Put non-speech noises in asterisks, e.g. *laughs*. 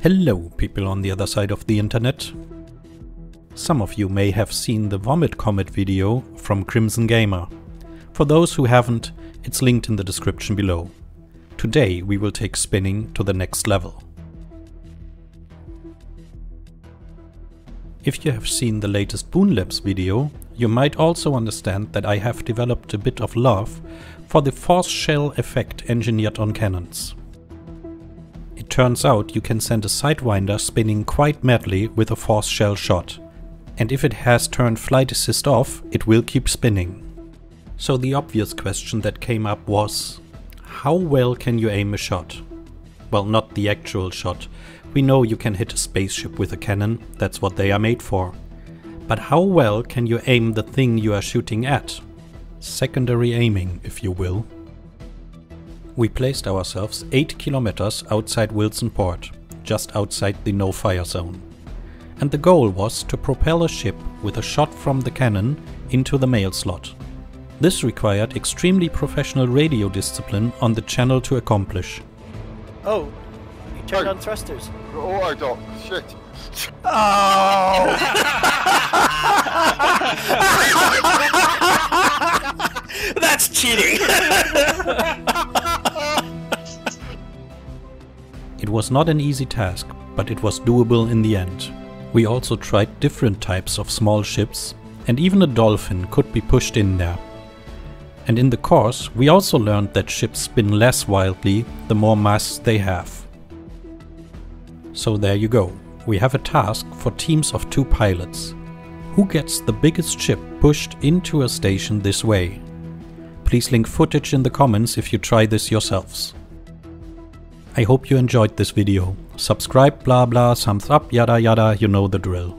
Hello, people on the other side of the internet. Some of you may have seen the Vomit Comet video from Crimson Gamer. For those who haven't, it's linked in the description below. Today we will take spinning to the next level. If you have seen the latest Boonlabs video, you might also understand that I have developed a bit of love for the force shell effect engineered on cannons. Turns out you can send a Sidewinder spinning quite madly with a force shell shot. And if it has turned flight assist off, it will keep spinning. So the obvious question that came up was, how well can you aim a shot? Well, not the actual shot. We know you can hit a spaceship with a cannon, that's what they are made for. But how well can you aim the thing you are shooting at? Secondary aiming, if you will. We placed ourselves 8 kilometers outside Wilson Port, just outside the no-fire zone. And the goal was to propel a ship with a shot from the cannon into the mail slot. This required extremely professional radio discipline on the channel to accomplish. Oh, you turned Oh. on thrusters. Oh, I don't. Shit. Oh! *laughs* *laughs* was not an easy task, but it was doable in the end. We also tried different types of small ships, and even a dolphin could be pushed in there. And in the course, we also learned that ships spin less wildly the more mass they have. So there you go. We have a task for teams of two pilots. Who gets the biggest ship pushed into a station this way? Please link footage in the comments if you try this yourselves. I hope you enjoyed this video. Subscribe, blah blah, thumbs up, yada yada, you know the drill.